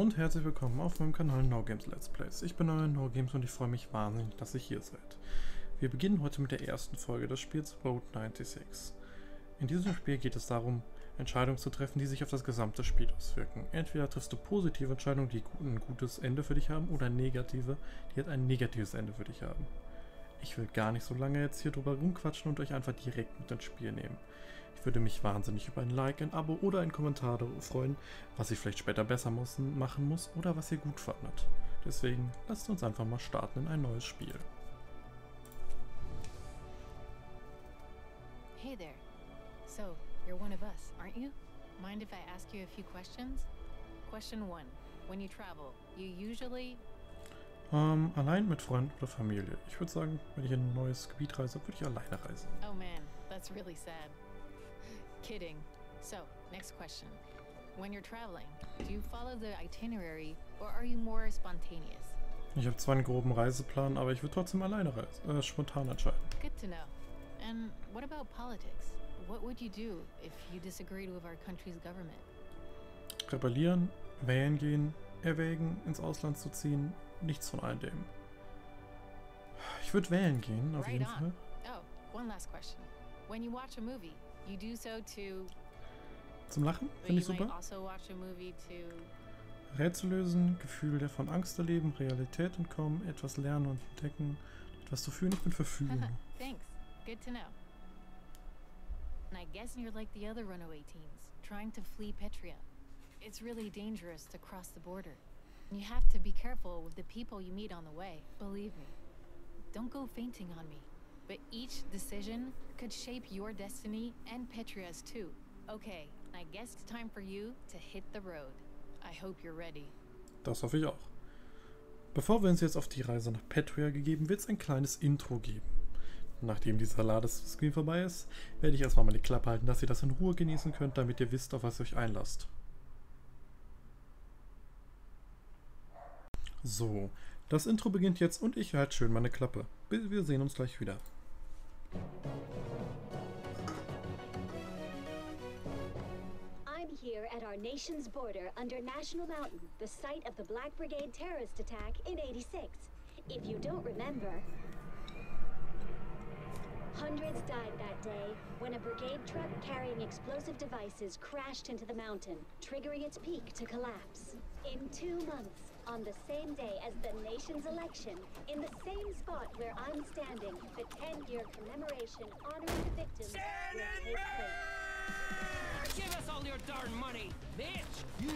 und herzlich willkommen auf meinem Kanal No Games Let's Plays. Ich bin euer No Games und ich freue mich wahnsinnig, dass ihr hier seid. Wir beginnen heute mit der ersten Folge des Spiels Road 96. In diesem Spiel geht es darum, Entscheidungen zu treffen, die sich auf das gesamte Spiel auswirken. Entweder triffst du positive Entscheidungen, die ein gutes Ende für dich haben, oder negative, die halt ein negatives Ende für dich haben. Ich will gar nicht so lange jetzt hier drüber rumquatschen und euch einfach direkt mit ins Spiel nehmen. Ich würde mich wahnsinnig über ein Like, ein Abo oder einen Kommentar freuen, was ich vielleicht später besser muss, machen muss oder was ihr gut fandet. Deswegen lasst uns einfach mal starten in ein neues Spiel. Hey there. So, you're one of us, aren't you? Mind if I ask you a few questions? Question one. When you travel, you usually. Ähm, allein mit Freunden oder Familie. Ich würde sagen, wenn ich in ein neues Gebiet reise, würde ich alleine reisen. Oh man, that's really sad. Kidding. So, next question. When you're traveling, do you follow the itinerary or are you more spontaneous? Ich habe zwar einen groben Reiseplan, aber ich würde trotzdem alleine reisen, äh, spontan entscheiden. Good to know. And what about politics? What would you do if you disagreed with our country's government? Rebellieren, wählen gehen, erwägen, ins Ausland zu ziehen, nichts von all dem. Ich würde wählen gehen, auf Right jeden on. Fall. Oh, one last question. When you watch a movie, you do so to. Zum Lachen, finde ich super. also. Rätsel lösen, Gefühl der von Angst erleben, Realität entkommen, etwas lernen und entdecken, etwas zu fühlen, für Fühlen. Thanks. Good to know. And I guess you're like the other runaway teens, trying to flee Petria. It's really dangerous to cross the border. You have to be careful with the people you meet on the way. Believe me. Don't go fainting on me. But each decision could shape your destiny and Petria's too. Okay, I guess it's time for you to hit the road. I hope you're ready. Das hoffe ich auch. Bevor wir uns jetzt auf die Reise nach Petria gegeben, wird es ein kleines Intro geben. Nachdem dieser Ladescreen vorbei ist, werde ich erstmal meine Klappe halten, dass ihr das in Ruhe genießen könnt, damit ihr wisst, auf was ihr euch einlasst. So, das Intro beginnt jetzt und ich halte schön meine Klappe. Wir sehen uns gleich wieder. I'm here at our nation's border under National Mountain, the site of the Black Brigade terrorist attack in 86. If you don't remember, hundreds died that day when a brigade truck carrying explosive devices crashed into the mountain, triggering its peak to collapse. In two months, on the same day as the nation's election, in the same spot where I'm standing, the 10-year commemoration honoring the victims will take place. Give us all your darn money, bitch! Yeah,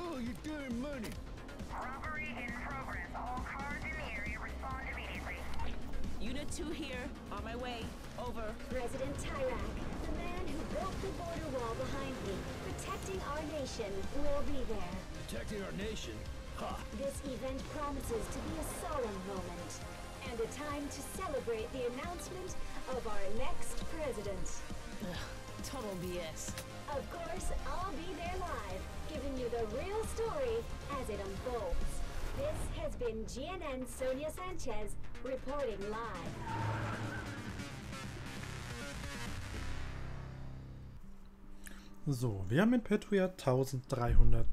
oh, you darn money. Robbery in progress. All cars in the area respond immediately. Unit 2 here, on my way. Over. President Tyrak, the man who built the border wall behind me, protecting our nation, will be there. Protecting our nation? Ha! This event promises to be a solemn moment and a time to celebrate the announcement of our next president. Ugh, Total BS. Of course, I'll be there live, giving you the real story as it unfolds. This has been GNN Sonia Sanchez reporting live. So, wir haben in Petria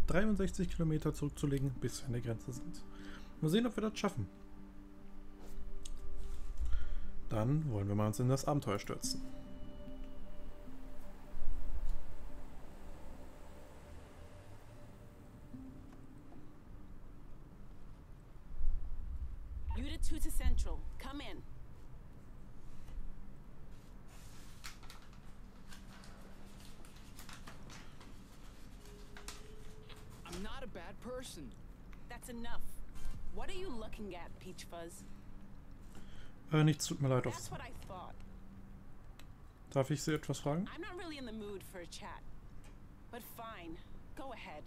1363 Kilometer zurückzulegen, bis wir an der Grenze sind. Mal sehen, ob wir das schaffen. Dann wollen wir mal uns in das Abenteuer stürzen. Unit 2 to Central. Come in. Person. That's enough. What are you looking at, Peach Fuzz? Äh, nichts tut mir leid. That's Auf, what I thought. darf ich Sie etwas fragen? I'm not really in the mood for a chat. But fine. Go ahead.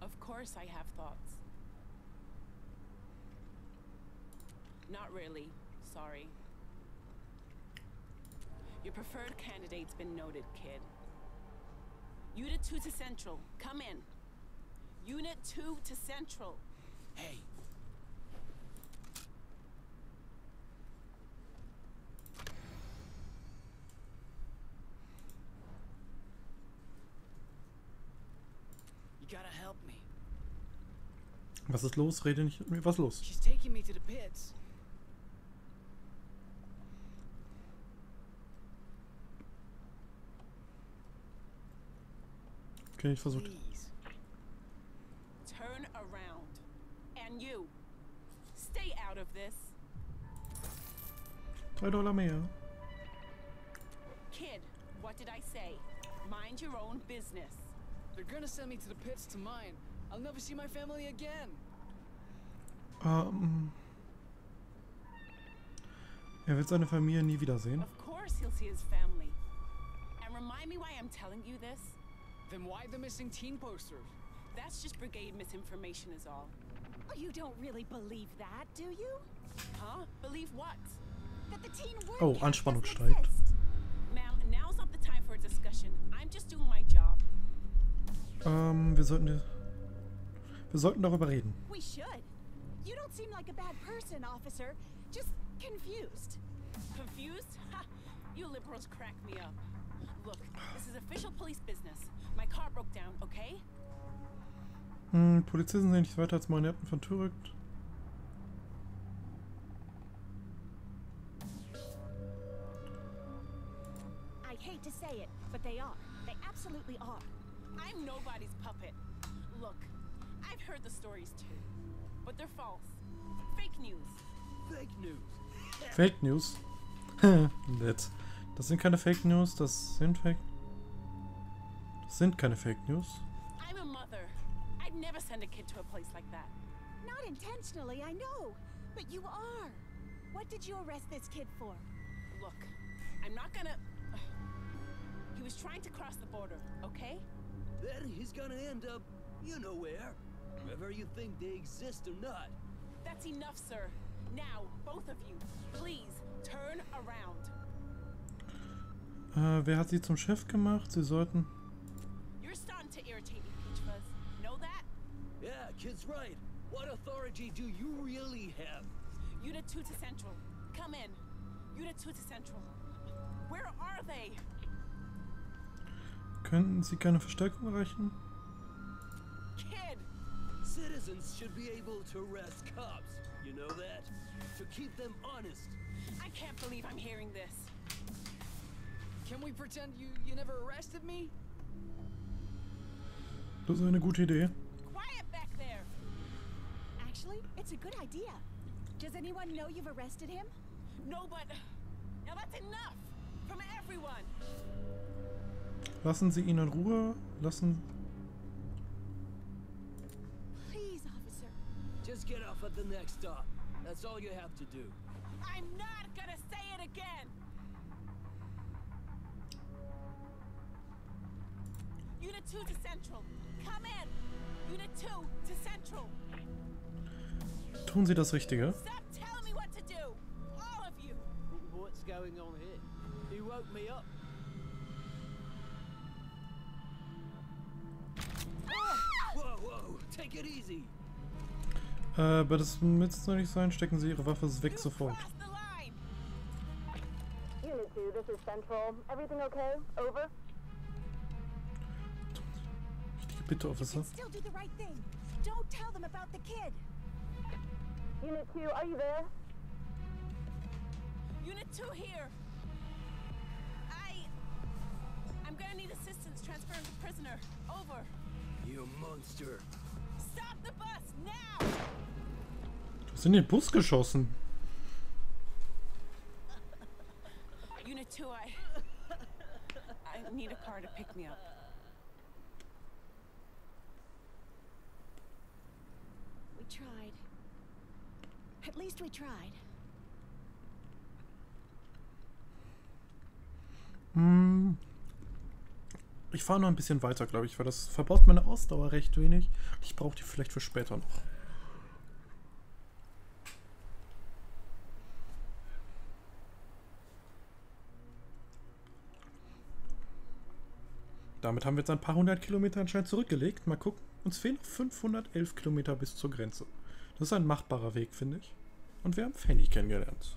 Of course I have thoughts. Not really. Sorry. Your preferred candidate's been noted, kid. Unit 2 to Central. Come in. Unit 2 to Central. Hey. You gotta help me. Was ist los? Rede nicht mit mir. Was ist los? She's taking me to the pits. Okay, ich versuche. Please. Turn around. And you. Stay out of this. Drei Dollar mehr. Kid, what did I say? Mind your own business. They're gonna send me to the pits to mine. I'll never see my family again. Ähm. Er wird seine Familie nie wiedersehen. Of course he'll see his family. And remind me why I'm telling you this? Then why the missing teen posters? That's just brigade misinformation is all. Oh, you don't really believe that, do you? Huh? Believe what? That the teen word Oh, Anspannung steigt. exist? Ma'am, now's not the time for a discussion. I'm just doing my job. Ähm, wir sollten. Wir sollten darüber reden. We should. You don't seem like a bad person, officer. Just confused. Confused? Ha! You liberals crack me up. Look, this is official police business. My car broke down, okay? Hm, Polizisten sind nicht weiter als Marionetten von Türkt. I hate to say it, but they are. They absolutely are. I'm nobody's puppet. Look, I've heard the stories too, but they're false. Fake news. Fake news. Fake News. Nett. Das sind keine Fake News, das sind Fake. Das sind keine Fake News. I'm a mother. I'd never send a kid to a place like that. Not intentionally, I know. But you are. What did you arrest this kid for? Look, I'm not gonna. He was trying to cross the border, okay? Then he's gonna end up, you know where. Whether you think they exist or not. That's enough, sir. Now, both of you, please turn around. Äh, wer hat sie zum Chef gemacht? Sie sollten. You're starting to irritate me, Peach Fuzz. Know that? Yeah, kid's right. What authority do you really have? Unit 2 to Central. Come in. Unit 2 to Central. Where are they? Könnten sie keine Verstärkung erreichen? Kid! Citizens should be able to arrest cops. You know that? To keep them honest. I can't believe I'm hearing this. Can we pretend you you never arrested me? Das ist eine gute Idee. Quiet back there! Actually, it's a good idea. Does anyone know you've arrested him? No, but. Now that's enough! From everyone! Lassen Sie ihn in Ruhe. Lassen. Please, officer. Just get off at the next stop. That's all you have to do. I'm not gonna say it again! 2 to Central. Come in! Unit 2 to Central. Tun Sie das Richtige. Stop telling me what to do! All of you! What's going on here? He woke me up. Whoa, whoa, take it easy. Äh, aber das müsste es noch nicht sein. Stecken Sie Ihre Waffe weg You sofort. Unit 2, this is Central. Everything okay? Over? Bitte, Officer. still do the right thing. Don't tell them about the kid. Unit 2, are you there? Unit 2 here! I... I'm gonna need assistance transferring the prisoner. Over. You monster. Stop the bus, now! Du hast in den Bus geschossen. Unit 2, I... I need a car to pick me up. Tried. At least we tried. Hm. Ich fahre noch ein bisschen weiter, glaube ich, weil das verbaut meine Ausdauer recht wenig. Ich brauche die vielleicht für später noch. Damit haben wir jetzt ein paar hundert Kilometer anscheinend zurückgelegt. Mal gucken. Uns fehlen noch 511 Kilometer bis zur Grenze. Das ist ein machbarer Weg, finde ich. Und wir haben Fanny kennengelernt.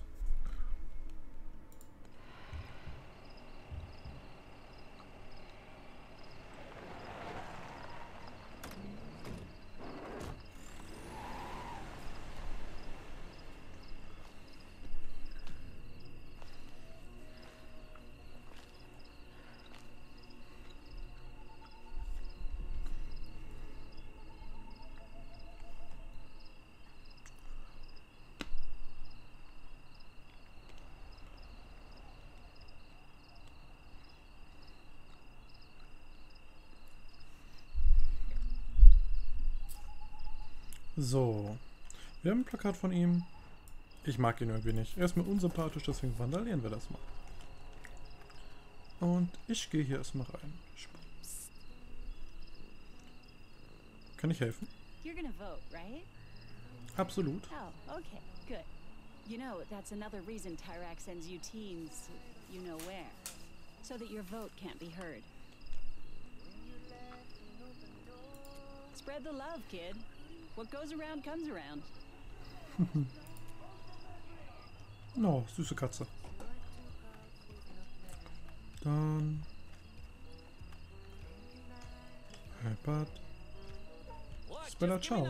So. Wir haben ein Plakat von ihm. Ich mag ihn irgendwie nicht. Er ist mir unsympathisch, deswegen vandalieren wir das mal. Und ich gehe hier erstmal rein. Kann ich helfen? You're gonna vote, right? Absolut. Oh, okay, good. You know, that's another reason Tyrak sends you teens, you know where. So that your vote can't be heard. Spread the love, kid. What goes around comes around. Oh, süße Katze. Dann. iPad. Spella, ciao.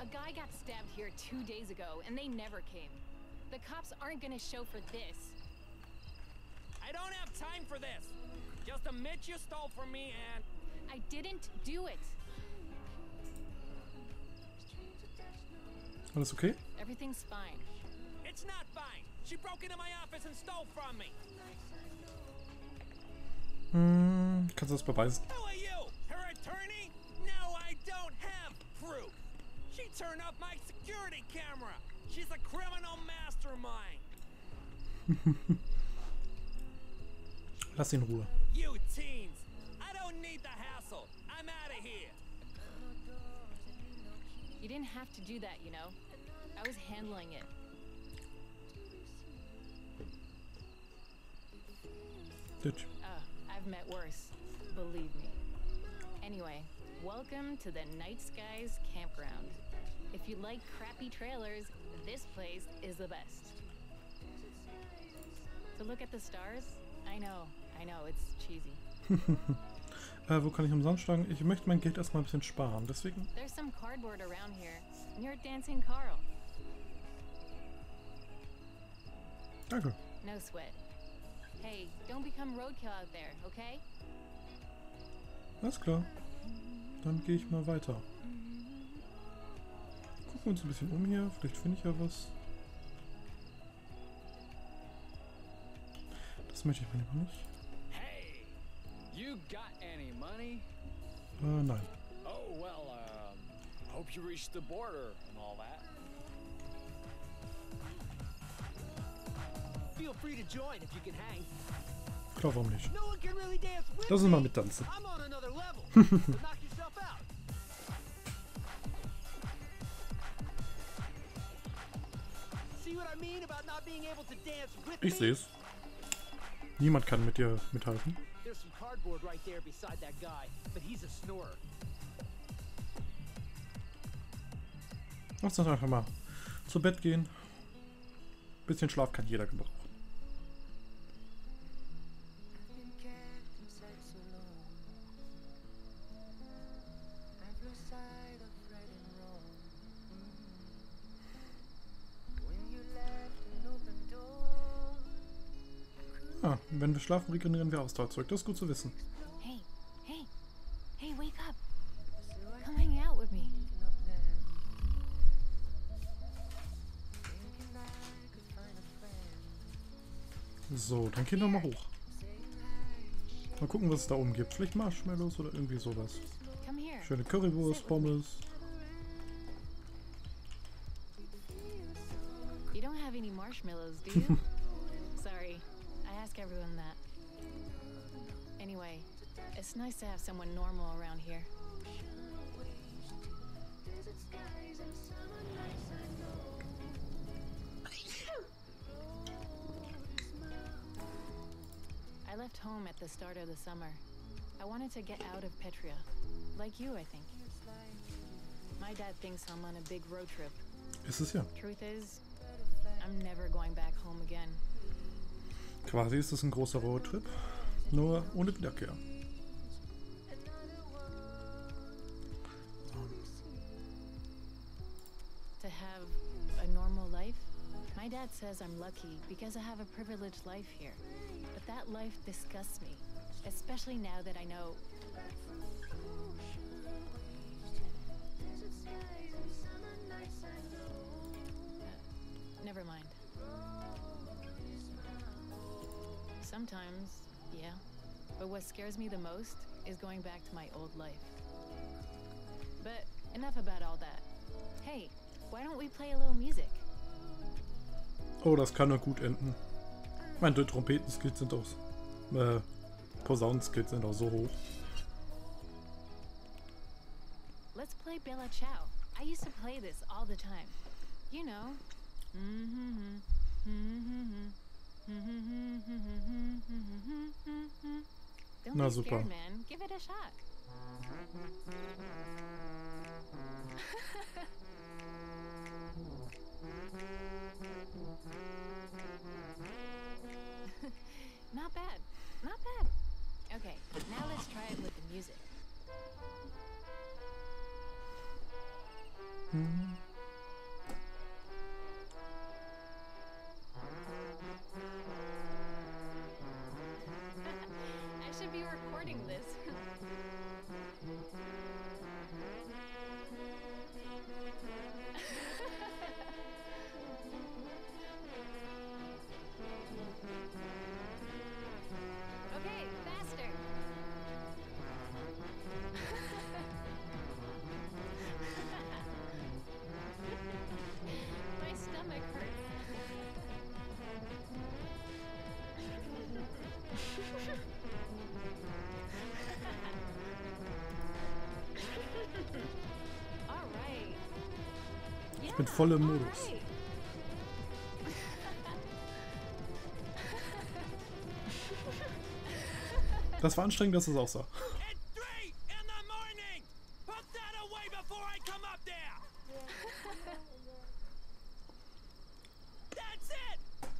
A guy got stabbed here two days ago, and they never came. The cops aren't gonna show for this. I don't have time for this. Just a admit you stole from me and I didn't do it. Alles okay? Everything's fine. it's not fine. She broke into my office and stole from me. Hm, kannst du das beweisen? Who are you? Her attorney? No, I don't have proof. She turned off my security camera. She's a criminal mastermind. Lass ihn in Ruhe. You teens. I don't need the hassle. I'm out of here. You didn't have to do that, you know. I was handling it. Ditch. Uh, I've met worse. Believe me. Anyway, welcome to the Night Skies Campground. If you like crappy trailers, this place is the best. To look at the stars? I know, I know, it's cheesy. Äh, wo kann ich umsonst schlagen? Ich möchte mein Geld erstmal ein bisschen sparen. Deswegen. There's some cardboard around here. Near Dancing Carl. Danke. No sweat. Hey, don't become roadkill out there, okay? Alles klar. Dann gehe ich mal weiter. Gucken wir uns ein bisschen um hier. Vielleicht finde ich ja was. Das möchte ich mal lieber nicht. Hey, you got any money? Äh, nein. Oh, well, um, hope you reached the border and all that. Feel free to join if you can hang. Klar, warum nicht? Lass uns mal mittanzen. Ich sehe es. Niemand kann mit dir mithalten. Lass uns einfach mal zu Bett gehen. Bisschen Schlaf kann jeder gebrauchen. Wenn wir schlafen, regenerieren wir Ausdauer zurück. Das ist gut zu wissen. Hey, hey, hey, wake up. Come hang out with me. So, dann gehen wir mal hoch. Mal gucken, was es da oben gibt. Vielleicht Marshmallows oder irgendwie sowas. Schöne Currywurst, Pommes. You don't have any marshmallows, do you? Sorry, I ask everyone that. Anyway, it's nice to have someone normal around here. I left home at the start of the summer. I wanted to get out of Petria. Like you, I think. My dad thinks I'm on a big road trip. Es ja. Truth is, I'm never going back home again. Quasi ist es ein großer Roadtrip. Nur ohne Wiederkehr. To have a normal life? My dad says I'm lucky because I have a privileged life here. But that life disgusts me, especially now that I know. Never mind. Sometimes, yeah. But what scares me the most is going back to my old life. But enough about all that. Hey, why don't we play a little music? Oh, das kann nur gut enden. Meine Trompetenskills sind auch. Äh, Posaunenskills sind auch so hoch. Let's play Bella Ciao. I used to play this all the time. You know. Don't Na super.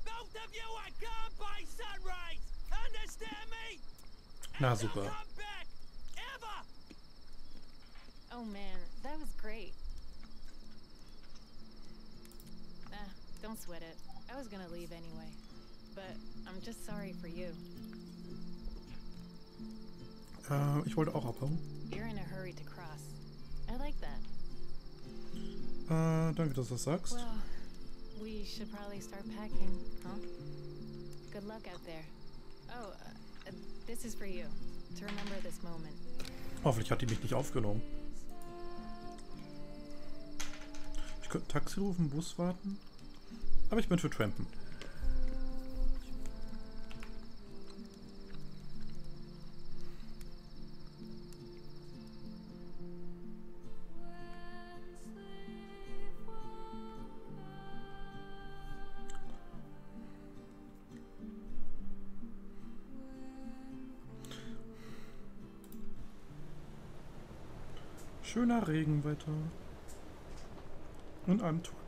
Both of you are gone by sunrise! Understand me? Na And don't super. Oh man, that was great. Don't sweat it. I was gonna leave anyway. But I'm just sorry for you. Äh, ich wollte auch abhauen. You're in a hurry to cross. I like that. Äh, danke, dass du das sagst. Well, we should probably start packing, huh? Good luck out there. Oh, uh, this is for you. To remember this moment. Hoffentlich hat die mich nicht aufgenommen. Ich könnte Taxi rufen, Bus warten. Aber ich bin für Trampen. Schöner Regenwetter. In einem Truck.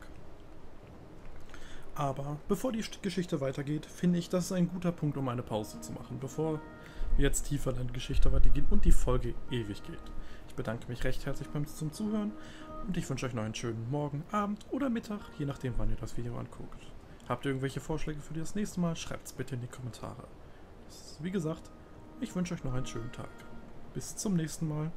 Aber bevor die Geschichte weitergeht, finde ich, das ist ein guter Punkt, um eine Pause zu machen, bevor wir jetzt tiefer in die Geschichte weitergehen und die Folge ewig geht. Ich bedanke mich recht herzlich beim zum Zuhören und ich wünsche euch noch einen schönen Morgen, Abend oder Mittag, je nachdem, wann ihr das Video anguckt. Habt ihr irgendwelche Vorschläge für das nächste Mal? Schreibt es bitte in die Kommentare. Ist, wie gesagt, ich wünsche euch noch einen schönen Tag. Bis zum nächsten Mal.